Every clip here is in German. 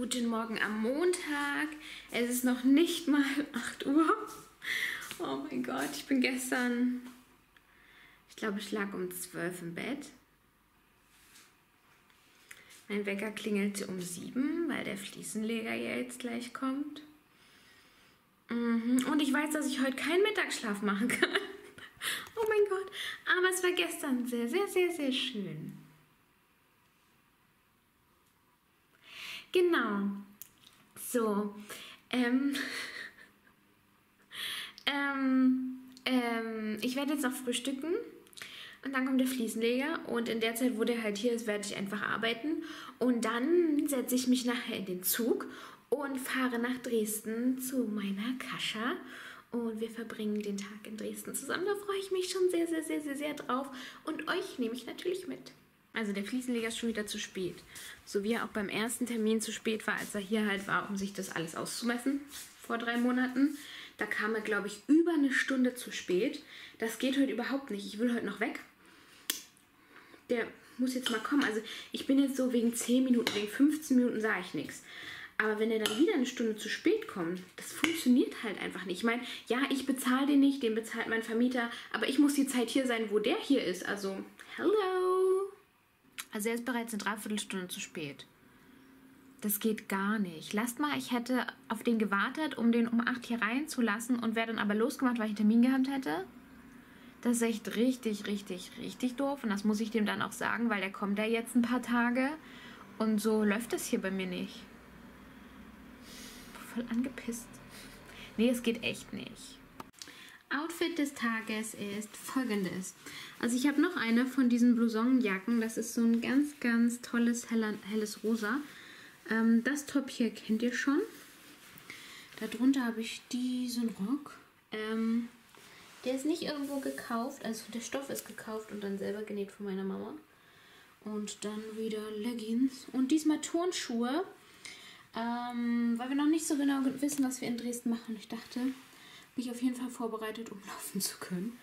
Guten Morgen am Montag. Es ist noch nicht mal 8 Uhr. Oh mein Gott, ich bin gestern, ich glaube, ich lag um 12 im Bett. Mein Wecker klingelte um 7, weil der Fliesenleger ja jetzt gleich kommt. Mhm. Und ich weiß, dass ich heute keinen Mittagsschlaf machen kann. Oh mein Gott. Aber es war gestern sehr, sehr, sehr, sehr schön. Genau. So. Ähm. ähm, ähm, ich werde jetzt noch frühstücken. Und dann kommt der Fliesenleger und in der Zeit, wo der halt hier ist, werde ich einfach arbeiten. Und dann setze ich mich nachher in den Zug und fahre nach Dresden zu meiner Kascha. Und wir verbringen den Tag in Dresden zusammen. Da freue ich mich schon sehr, sehr, sehr, sehr, sehr drauf. Und euch nehme ich natürlich mit. Also der Fliesenleger ist schon wieder zu spät. So wie er auch beim ersten Termin zu spät war, als er hier halt war, um sich das alles auszumessen vor drei Monaten. Da kam er, glaube ich, über eine Stunde zu spät. Das geht heute überhaupt nicht. Ich will heute noch weg. Der muss jetzt mal kommen. Also ich bin jetzt so wegen 10 Minuten, wegen 15 Minuten sage ich nichts. Aber wenn er dann wieder eine Stunde zu spät kommt, das funktioniert halt einfach nicht. Ich meine, ja, ich bezahle den nicht, den bezahlt mein Vermieter, aber ich muss die Zeit hier sein, wo der hier ist. Also, hello. Also er ist bereits eine Dreiviertelstunde zu spät. Das geht gar nicht. Lasst mal, ich hätte auf den gewartet, um den um 8 hier reinzulassen und wäre dann aber losgemacht, weil ich einen Termin gehabt hätte. Das ist echt richtig, richtig, richtig doof. Und das muss ich dem dann auch sagen, weil der kommt ja jetzt ein paar Tage. Und so läuft das hier bei mir nicht. Voll angepisst. Nee, es geht echt nicht. Outfit des Tages ist folgendes. Also ich habe noch eine von diesen Blousonjacken. Das ist so ein ganz, ganz tolles heller, helles Rosa. Ähm, das Top hier kennt ihr schon. Darunter habe ich diesen Rock. Ähm, der ist nicht irgendwo gekauft. Also der Stoff ist gekauft und dann selber genäht von meiner Mama. Und dann wieder Leggings. Und diesmal Turnschuhe. Ähm, weil wir noch nicht so genau wissen, was wir in Dresden machen. Ich dachte, mich auf jeden Fall vorbereitet, um laufen zu können.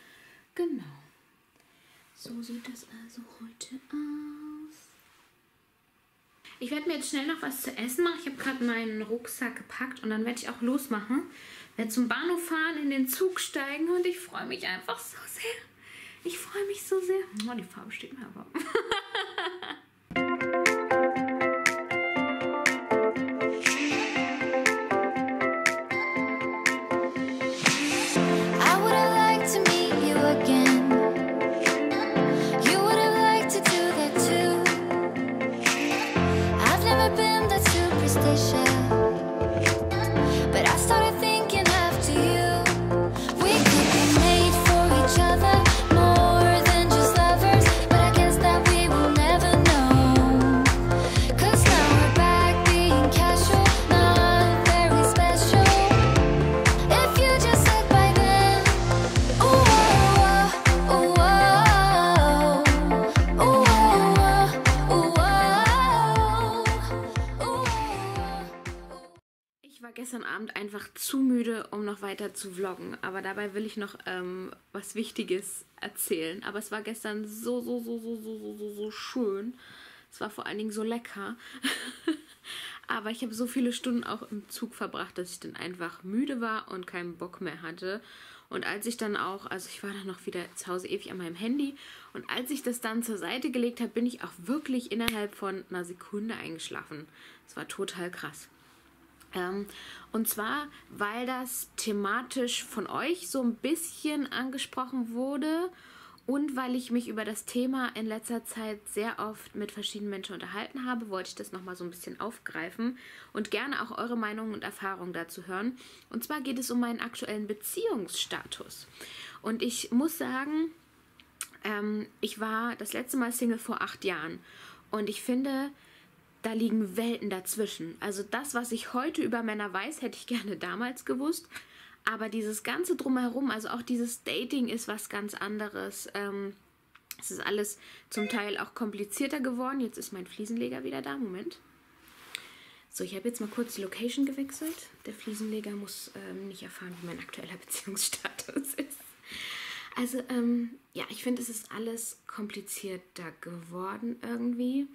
Genau. So sieht das also heute aus. Ich werde mir jetzt schnell noch was zu essen machen. Ich habe gerade meinen Rucksack gepackt und dann werde ich auch losmachen. Werde zum Bahnhof fahren, in den Zug steigen und ich freue mich einfach so sehr. Ich freue mich so sehr. Oh, die Farbe steht mir aber. einfach zu müde, um noch weiter zu vloggen. Aber dabei will ich noch ähm, was Wichtiges erzählen. Aber es war gestern so, so, so, so, so, so, so, so schön. Es war vor allen Dingen so lecker. Aber ich habe so viele Stunden auch im Zug verbracht, dass ich dann einfach müde war und keinen Bock mehr hatte. Und als ich dann auch, also ich war dann noch wieder zu Hause ewig an meinem Handy. Und als ich das dann zur Seite gelegt habe, bin ich auch wirklich innerhalb von einer Sekunde eingeschlafen. Es war total krass. Ähm, und zwar, weil das thematisch von euch so ein bisschen angesprochen wurde und weil ich mich über das Thema in letzter Zeit sehr oft mit verschiedenen Menschen unterhalten habe, wollte ich das nochmal so ein bisschen aufgreifen und gerne auch eure Meinungen und Erfahrungen dazu hören. Und zwar geht es um meinen aktuellen Beziehungsstatus. Und ich muss sagen, ähm, ich war das letzte Mal Single vor acht Jahren. Und ich finde, da liegen Welten dazwischen. Also das, was ich heute über Männer weiß, hätte ich gerne damals gewusst. Aber dieses ganze drumherum, also auch dieses Dating ist was ganz anderes. Ähm, es ist alles zum Teil auch komplizierter geworden. Jetzt ist mein Fliesenleger wieder da. Moment. So, ich habe jetzt mal kurz die Location gewechselt. Der Fliesenleger muss ähm, nicht erfahren, wie mein aktueller Beziehungsstatus ist. Also, ähm, ja, ich finde, es ist alles komplizierter geworden irgendwie.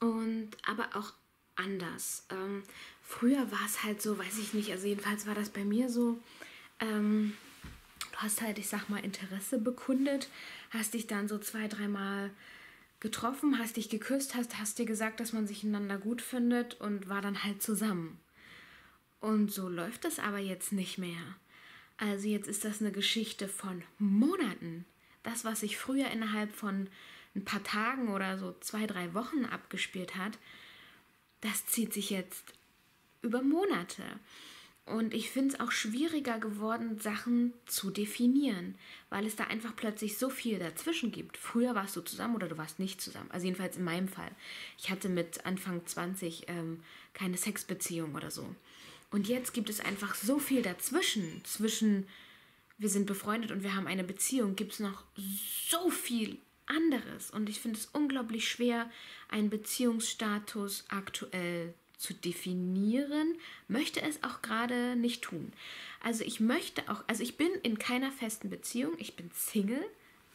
Und aber auch anders. Ähm, früher war es halt so, weiß ich nicht, also jedenfalls war das bei mir so, ähm, du hast halt, ich sag mal, Interesse bekundet, hast dich dann so zwei, dreimal getroffen, hast dich geküsst, hast, hast dir gesagt, dass man sich einander gut findet und war dann halt zusammen. Und so läuft es aber jetzt nicht mehr. Also jetzt ist das eine Geschichte von Monaten. Das, was sich früher innerhalb von ein paar Tagen oder so zwei, drei Wochen abgespielt hat, das zieht sich jetzt über Monate. Und ich finde es auch schwieriger geworden, Sachen zu definieren, weil es da einfach plötzlich so viel dazwischen gibt. Früher warst du zusammen oder du warst nicht zusammen. Also jedenfalls in meinem Fall. Ich hatte mit Anfang 20 ähm, keine Sexbeziehung oder so. Und jetzt gibt es einfach so viel dazwischen. Zwischen wir sind befreundet und wir haben eine Beziehung, gibt es noch so viel anderes. Und ich finde es unglaublich schwer, einen Beziehungsstatus aktuell zu definieren, möchte es auch gerade nicht tun. Also ich möchte auch, also ich bin in keiner festen Beziehung, ich bin Single,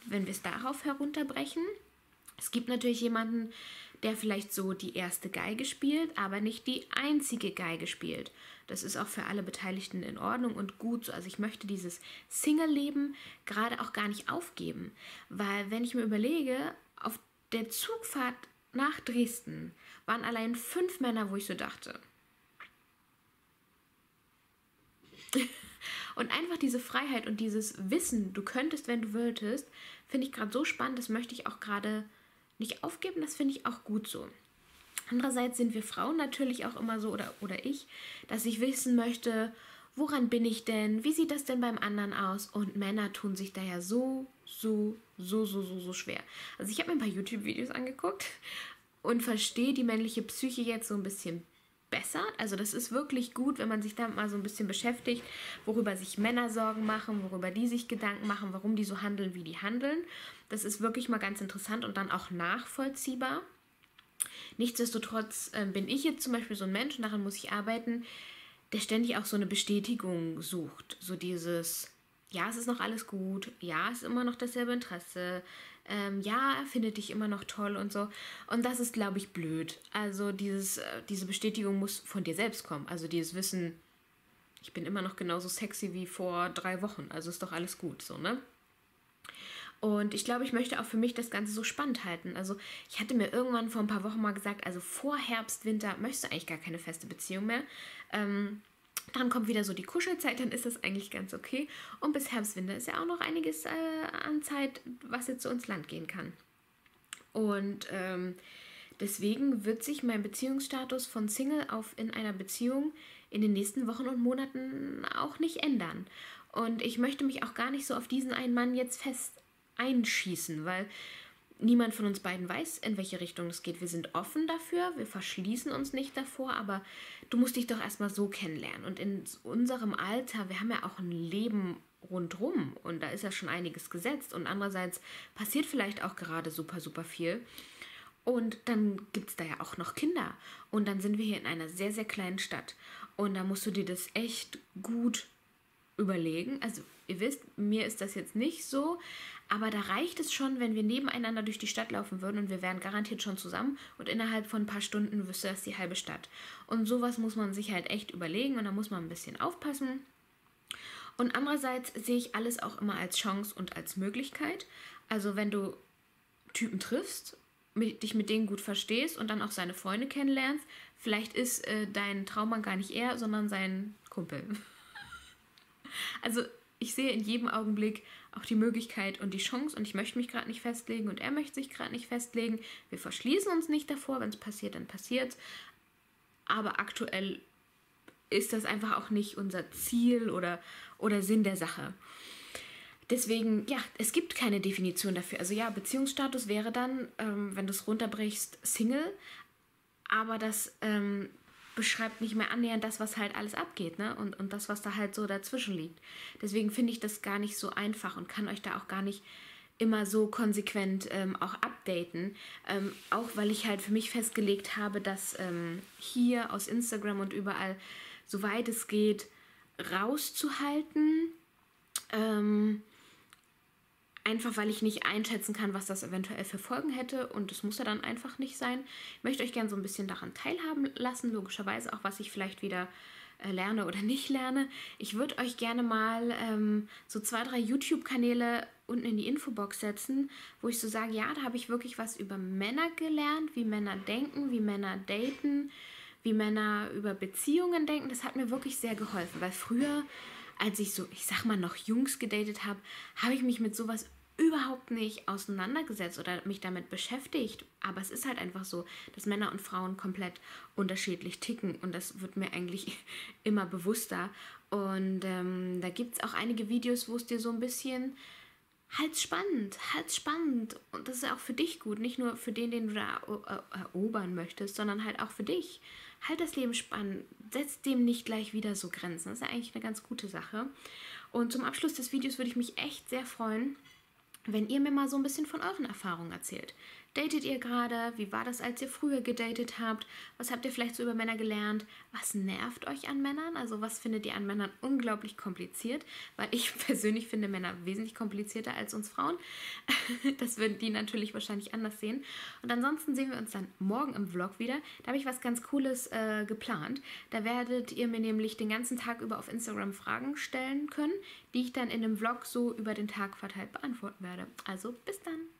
wenn wir es darauf herunterbrechen. Es gibt natürlich jemanden, der vielleicht so die erste Geige spielt, aber nicht die einzige Geige spielt. Das ist auch für alle Beteiligten in Ordnung und gut so. Also ich möchte dieses Single-Leben gerade auch gar nicht aufgeben, weil wenn ich mir überlege, auf der Zugfahrt nach Dresden waren allein fünf Männer, wo ich so dachte. Und einfach diese Freiheit und dieses Wissen, du könntest, wenn du wolltest, finde ich gerade so spannend. Das möchte ich auch gerade nicht aufgeben. Das finde ich auch gut so. Andererseits sind wir Frauen natürlich auch immer so, oder, oder ich, dass ich wissen möchte, woran bin ich denn? Wie sieht das denn beim anderen aus? Und Männer tun sich da ja so, so, so, so, so, so schwer. Also ich habe mir ein paar YouTube-Videos angeguckt und verstehe die männliche Psyche jetzt so ein bisschen besser. Also das ist wirklich gut, wenn man sich damit mal so ein bisschen beschäftigt, worüber sich Männer Sorgen machen, worüber die sich Gedanken machen, warum die so handeln, wie die handeln. Das ist wirklich mal ganz interessant und dann auch nachvollziehbar. Nichtsdestotrotz äh, bin ich jetzt zum Beispiel so ein Mensch, und daran muss ich arbeiten, der ständig auch so eine Bestätigung sucht. So dieses, ja, es ist noch alles gut, ja, es ist immer noch dasselbe Interesse, ähm, ja, er findet dich immer noch toll und so. Und das ist, glaube ich, blöd. Also dieses, äh, diese Bestätigung muss von dir selbst kommen. Also dieses Wissen, ich bin immer noch genauso sexy wie vor drei Wochen, also ist doch alles gut, so, ne? Und ich glaube, ich möchte auch für mich das Ganze so spannend halten. Also ich hatte mir irgendwann vor ein paar Wochen mal gesagt, also vor Herbst, Winter möchtest du eigentlich gar keine feste Beziehung mehr. Ähm, dann kommt wieder so die Kuschelzeit, dann ist das eigentlich ganz okay. Und bis Herbst, Winter ist ja auch noch einiges äh, an Zeit, was jetzt so ins Land gehen kann. Und ähm, deswegen wird sich mein Beziehungsstatus von Single auf in einer Beziehung in den nächsten Wochen und Monaten auch nicht ändern. Und ich möchte mich auch gar nicht so auf diesen einen Mann jetzt fest einschießen, weil niemand von uns beiden weiß, in welche Richtung es geht. Wir sind offen dafür, wir verschließen uns nicht davor, aber du musst dich doch erstmal so kennenlernen. Und in unserem Alter, wir haben ja auch ein Leben rundrum und da ist ja schon einiges gesetzt und andererseits passiert vielleicht auch gerade super, super viel. Und dann gibt es da ja auch noch Kinder. Und dann sind wir hier in einer sehr, sehr kleinen Stadt. Und da musst du dir das echt gut überlegen. Also ihr wisst, mir ist das jetzt nicht so, aber da reicht es schon, wenn wir nebeneinander durch die Stadt laufen würden und wir wären garantiert schon zusammen und innerhalb von ein paar Stunden wüsste das die halbe Stadt. Und sowas muss man sich halt echt überlegen und da muss man ein bisschen aufpassen. Und andererseits sehe ich alles auch immer als Chance und als Möglichkeit. Also wenn du Typen triffst, mit, dich mit denen gut verstehst und dann auch seine Freunde kennenlernst, vielleicht ist äh, dein Traummann gar nicht er, sondern sein Kumpel. also ich sehe in jedem Augenblick auch die Möglichkeit und die Chance und ich möchte mich gerade nicht festlegen und er möchte sich gerade nicht festlegen. Wir verschließen uns nicht davor, wenn es passiert, dann passiert Aber aktuell ist das einfach auch nicht unser Ziel oder, oder Sinn der Sache. Deswegen, ja, es gibt keine Definition dafür. Also ja, Beziehungsstatus wäre dann, ähm, wenn du es runterbrichst, Single, aber das ähm, beschreibt nicht mehr annähernd das, was halt alles abgeht, ne? Und, und das, was da halt so dazwischen liegt. Deswegen finde ich das gar nicht so einfach und kann euch da auch gar nicht immer so konsequent ähm, auch updaten. Ähm, auch weil ich halt für mich festgelegt habe, dass ähm, hier aus Instagram und überall, soweit es geht, rauszuhalten. Ähm, Einfach weil ich nicht einschätzen kann, was das eventuell für Folgen hätte. Und das muss ja dann einfach nicht sein. Ich möchte euch gerne so ein bisschen daran teilhaben lassen, logischerweise auch, was ich vielleicht wieder äh, lerne oder nicht lerne. Ich würde euch gerne mal ähm, so zwei, drei YouTube-Kanäle unten in die Infobox setzen, wo ich so sage, ja, da habe ich wirklich was über Männer gelernt, wie Männer denken, wie Männer daten, wie Männer über Beziehungen denken. Das hat mir wirklich sehr geholfen, weil früher als ich so, ich sag mal, noch Jungs gedatet habe, habe ich mich mit sowas überhaupt nicht auseinandergesetzt oder mich damit beschäftigt. Aber es ist halt einfach so, dass Männer und Frauen komplett unterschiedlich ticken und das wird mir eigentlich immer bewusster. Und ähm, da gibt es auch einige Videos, wo es dir so ein bisschen halt spannend, halt spannend. Und das ist auch für dich gut, nicht nur für den, den du da erobern möchtest, sondern halt auch für dich halt das Leben spannend, setzt dem nicht gleich wieder so Grenzen. Das ist ja eigentlich eine ganz gute Sache. Und zum Abschluss des Videos würde ich mich echt sehr freuen, wenn ihr mir mal so ein bisschen von euren Erfahrungen erzählt. Datet ihr gerade? Wie war das, als ihr früher gedatet habt? Was habt ihr vielleicht so über Männer gelernt? Was nervt euch an Männern? Also was findet ihr an Männern unglaublich kompliziert? Weil ich persönlich finde Männer wesentlich komplizierter als uns Frauen. Das würden die natürlich wahrscheinlich anders sehen. Und ansonsten sehen wir uns dann morgen im Vlog wieder. Da habe ich was ganz Cooles äh, geplant. Da werdet ihr mir nämlich den ganzen Tag über auf Instagram Fragen stellen können, die ich dann in dem Vlog so über den Tag verteilt beantworten werde. Also bis dann!